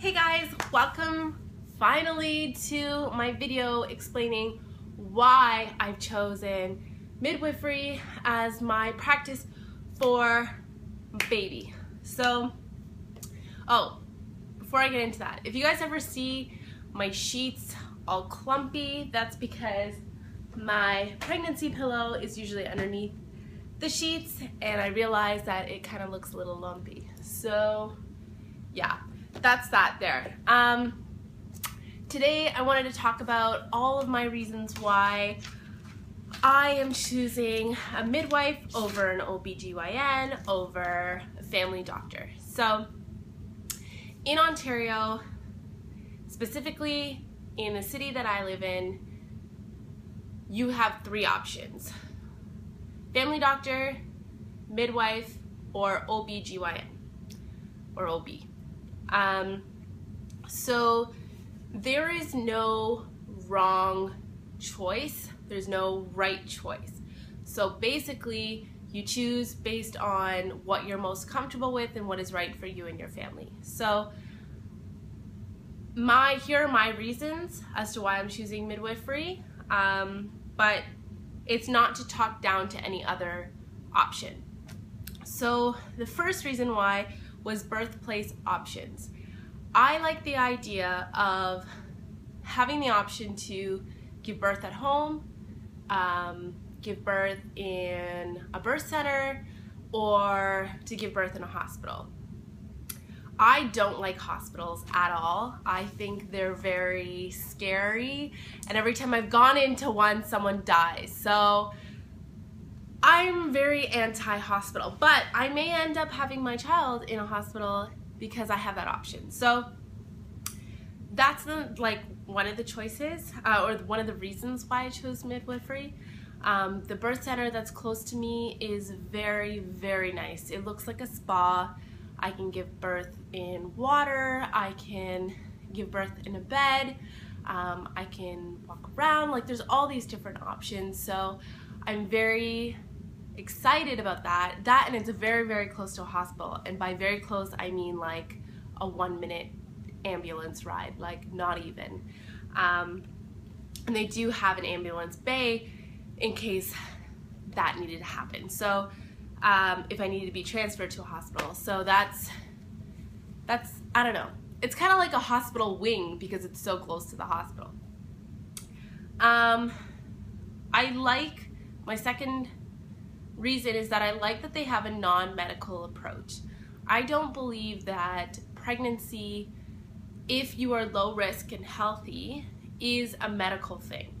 Hey guys, welcome finally to my video explaining why I've chosen midwifery as my practice for baby. So, oh, before I get into that, if you guys ever see my sheets all clumpy, that's because my pregnancy pillow is usually underneath the sheets and I realized that it kind of looks a little lumpy. So yeah, that's that there. Um, today I wanted to talk about all of my reasons why I am choosing a midwife over an OBGYN over a family doctor. So in Ontario, specifically in the city that I live in, you have three options. Family doctor, midwife, or OBGYN, or OB. Um, so there is no wrong choice. There's no right choice. So basically, you choose based on what you're most comfortable with and what is right for you and your family. So my here are my reasons as to why I'm choosing midwifery, um, but it's not to talk down to any other option. So the first reason why was birthplace options. I like the idea of having the option to give birth at home, um, give birth in a birth center, or to give birth in a hospital. I don't like hospitals at all. I think they're very scary, and every time I've gone into one, someone dies. So I'm very anti-hospital, but I may end up having my child in a hospital because I have that option. So that's the like one of the choices uh, or one of the reasons why I chose midwifery. Um, the birth center that's close to me is very, very nice. It looks like a spa. I can give birth in water. I can give birth in a bed. Um, I can walk around. Like there's all these different options. So I'm very excited about that. That and it's very, very close to a hospital. And by very close, I mean like a one minute ambulance ride, like not even. Um, and they do have an ambulance bay in case that needed to happen. So um, if I needed to be transferred to a hospital. So that's, that's I don't know. It's kind of like a hospital wing because it's so close to the hospital. Um, I like, my second reason is that I like that they have a non-medical approach. I don't believe that pregnancy, if you are low risk and healthy, is a medical thing.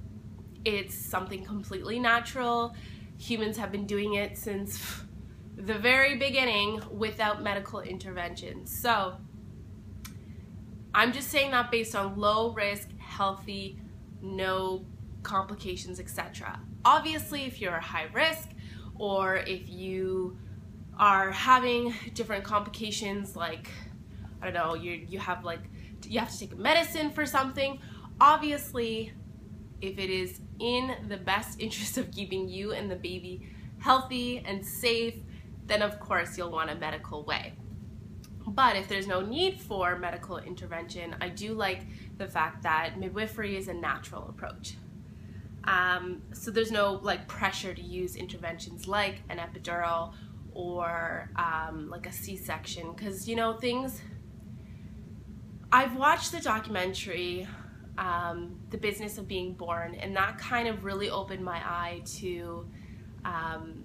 It's something completely natural. Humans have been doing it since the very beginning without medical intervention. So I'm just saying that based on low risk, healthy, no complications, etc. Obviously, if you're a high risk or if you are having different complications like I don't know, you you have like you have to take medicine for something, obviously if it is in the best interest of keeping you and the baby healthy and safe then of course you'll want a medical way. But if there's no need for medical intervention, I do like the fact that midwifery is a natural approach. Um, so there's no like pressure to use interventions like an epidural or um, like a C-section because you know things. I've watched the documentary um, The Business of Being Born and that kind of really opened my eye to um,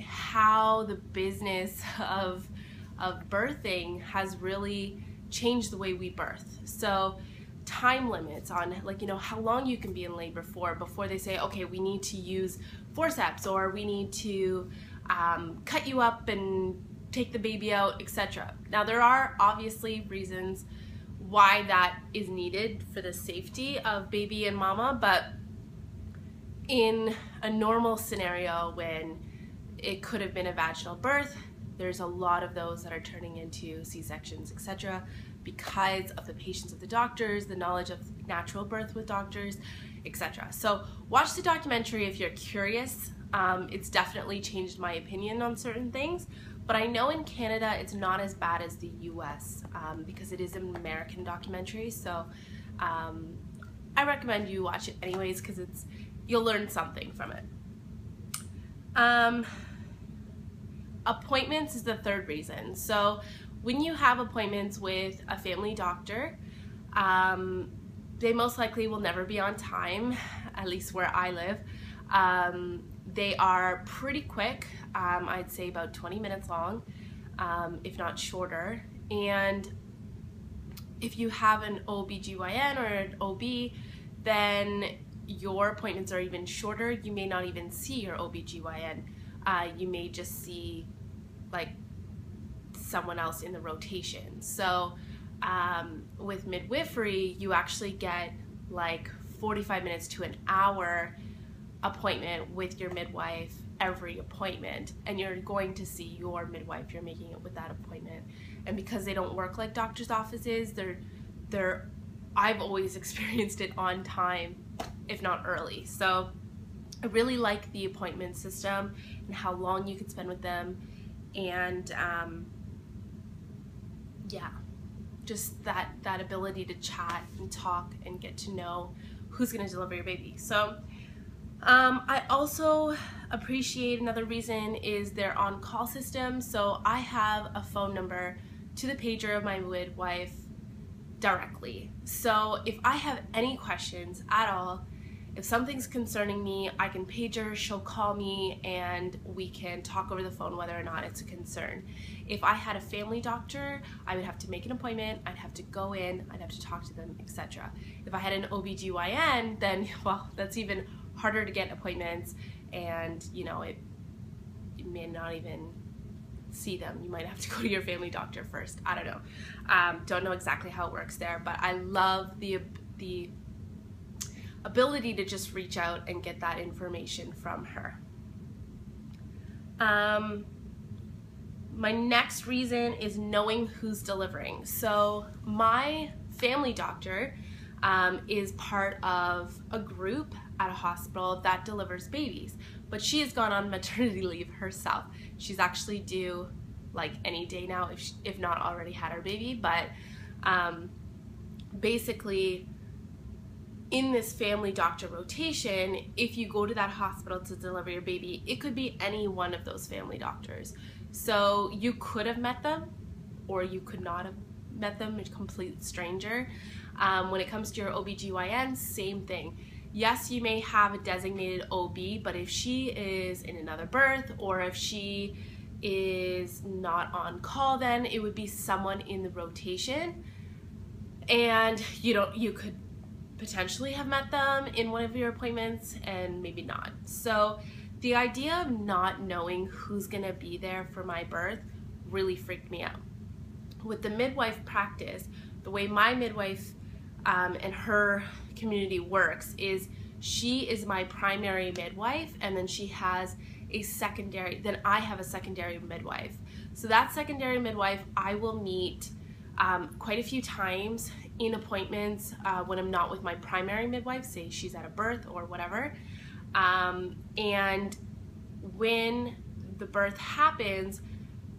how the business of of birthing has really changed the way we birth. So time limits on like you know how long you can be in labor for before they say okay we need to use forceps or we need to um, cut you up and take the baby out etc now there are obviously reasons why that is needed for the safety of baby and mama but in a normal scenario when it could have been a vaginal birth. There's a lot of those that are turning into C-sections, etc., because of the patience of the doctors, the knowledge of natural birth with doctors, etc. So watch the documentary if you're curious. Um, it's definitely changed my opinion on certain things, But I know in Canada it's not as bad as the US um, because it is an American documentary. So um, I recommend you watch it anyways because it's you'll learn something from it. Um, appointments is the third reason. So when you have appointments with a family doctor, um, they most likely will never be on time, at least where I live. Um, they are pretty quick, um, I'd say about 20 minutes long, um, if not shorter. And if you have an OBGYN or an OB, then your appointments are even shorter. You may not even see your OBGYN. Uh, you may just see like someone else in the rotation. So um, with midwifery, you actually get like 45 minutes to an hour appointment with your midwife every appointment and you're going to see your midwife. You're making it with that appointment. And because they don't work like doctors offices they're they're I've always experienced it on time if not early. So I really like the appointment system and how long you can spend with them. And um, yeah just that that ability to chat and talk and get to know who's going to deliver your baby so um, I also appreciate another reason is their on-call system. So I have a phone number to the pager of my midwife directly. So if I have any questions at all, if something's concerning me, I can page her, she'll call me, and we can talk over the phone whether or not it's a concern. If I had a family doctor, I would have to make an appointment, I'd have to go in, I'd have to talk to them, etc. If I had an OBGYN, then, well, that's even harder to get appointments and you know it, it may not even see them you might have to go to your family doctor first i don't know um, don't know exactly how it works there but i love the the ability to just reach out and get that information from her um, my next reason is knowing who's delivering so my family doctor um, is part of a group at a hospital that delivers babies, but she has gone on maternity leave herself. She's actually due like any day now, if, she, if not already had her baby, but um, basically in this family doctor rotation, if you go to that hospital to deliver your baby, it could be any one of those family doctors. So you could have met them or you could not have met them, a complete stranger. Um, when it comes to your OBGYN, same thing yes, you may have a designated OB, but if she is in another birth or if she is not on call, then it would be someone in the rotation. And you know, you could potentially have met them in one of your appointments and maybe not. So the idea of not knowing who's gonna be there for my birth really freaked me out. With the midwife practice, the way my midwife um, and her community works is she is my primary midwife and then she has a secondary then i have a secondary midwife so that secondary midwife i will meet um, quite a few times in appointments uh, when i'm not with my primary midwife say she's at a birth or whatever. Um, and when the birth happens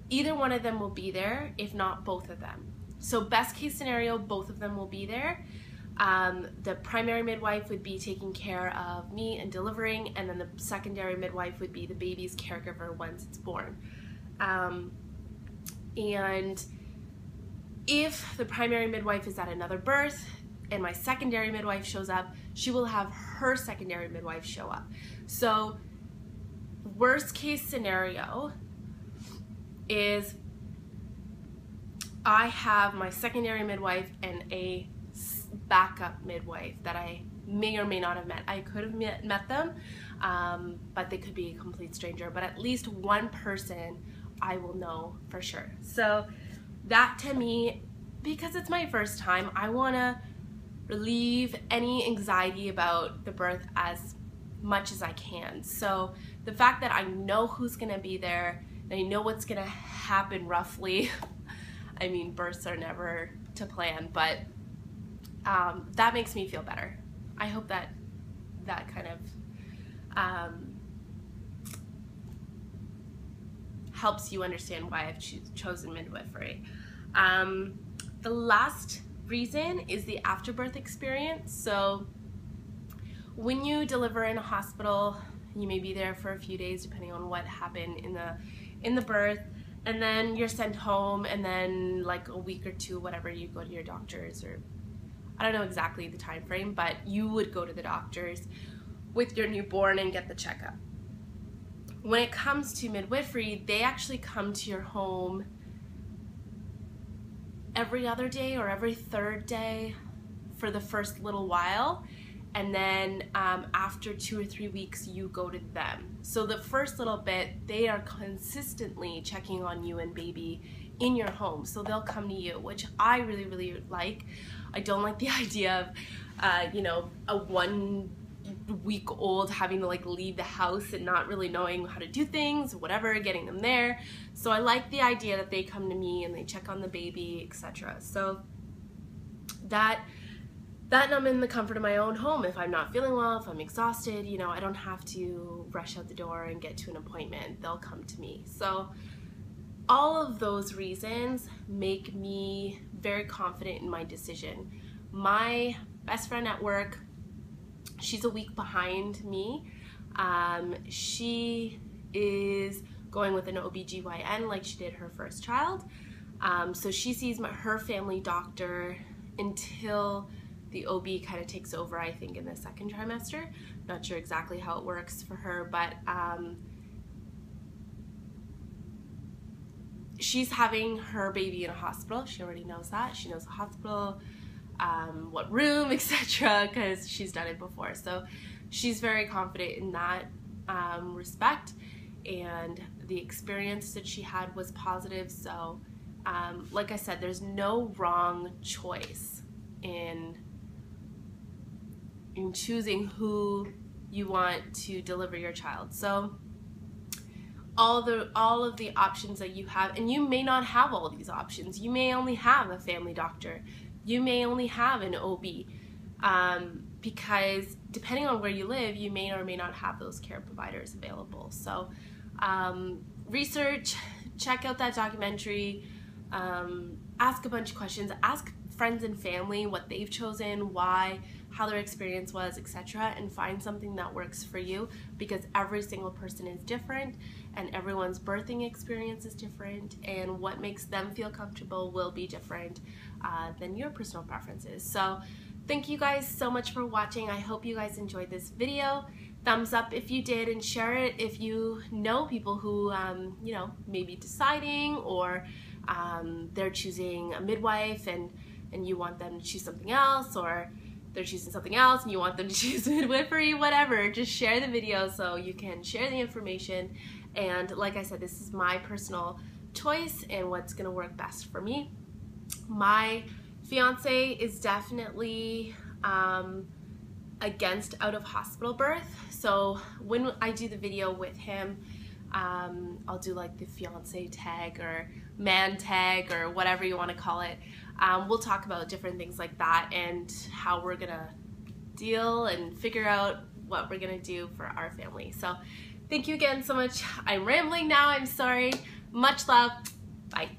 either one of them will be there if not both of them. So best case scenario both of them will be there. Um, the primary midwife would be taking care of me and delivering, and then the secondary midwife would be the baby's caregiver once it's born. Um, and if the primary midwife is at another birth and my secondary midwife shows up, she will have her secondary midwife show up. So, worst case scenario is I have my secondary midwife and a backup midwife that I may or may not have met. I could have met, them, um, but they could be a complete stranger. But at least one person I will know for sure. So that to me, because it's my first time, I want to relieve any anxiety about the birth as much as I can. So the fact that I know who's going to be there, and I know what's going to happen roughly. I mean, births are never to plan, but um, that makes me feel better. I hope that that kind of um, helps you understand why I've cho chosen midwifery. Um, the last reason is the afterbirth experience. So when you deliver in a hospital, you may be there for a few days depending on what happened in the in the birth and then you're sent home and then like a week or two whatever you go to your doctors or I don't know exactly the time frame but you would go to the doctors with your newborn and get the checkup. When it comes to midwifery, they actually come to your home every other day or every third day for the first little while and then um, after two or three weeks you go to them. So the first little bit they are consistently checking on you and baby in your home. So they'll come to you which i really really like. I don't like the idea of uh, you know a one week old having to like leave the house and not really knowing how to do things whatever getting them there so i like the idea that they come to me and they check on the baby etc so that that I'm in the comfort of my own home. If I'm not feeling well, if I'm exhausted, you know, I don't have to rush out the door and get to an appointment. They'll come to me. So all of those reasons make me very confident in my decision. My best friend at work, she's a week behind me. Um, she is going with an OBGYN like she did her first child. Um, so she sees my, her family doctor until the OB kind of takes over, I think, in the second trimester. Not sure exactly how it works for her, but um, she's having her baby in a hospital. She already knows that. She knows the hospital, um, what room, etc., because she's done it before. So she's very confident in that um, respect, and the experience that she had was positive. So, um, like I said, there's no wrong choice in in choosing who you want to deliver your child. So all the all of the options that you have and you may not have all these options. You may only have a family doctor. You may only have an OB. Um, because depending on where you live, you may or may not have those care providers available. So um, research, check out that documentary, um, ask a bunch of questions, ask friends and family what they've chosen, why, how their experience was, etc., and find something that works for you because every single person is different and everyone's birthing experience is different, and what makes them feel comfortable will be different uh, than your personal preferences. So, thank you guys so much for watching. I hope you guys enjoyed this video. Thumbs up if you did, and share it if you know people who, um, you know, may be deciding or um, they're choosing a midwife and and you want them to choose something else or they're choosing something else and you want them to choose midwifery, whatever, just share the video so you can share the information. And like I said, this is my personal choice and what's gonna work best for me. My fiance is definitely um, against out of hospital birth. So when I do the video with him, um, I'll do like the fiance tag or man tag or whatever you want to call it. Um, we'll talk about different things like that and how we're gonna deal and figure out what we're gonna do for our family. So thank you again so much. I'm rambling now, I'm sorry. Much love, bye.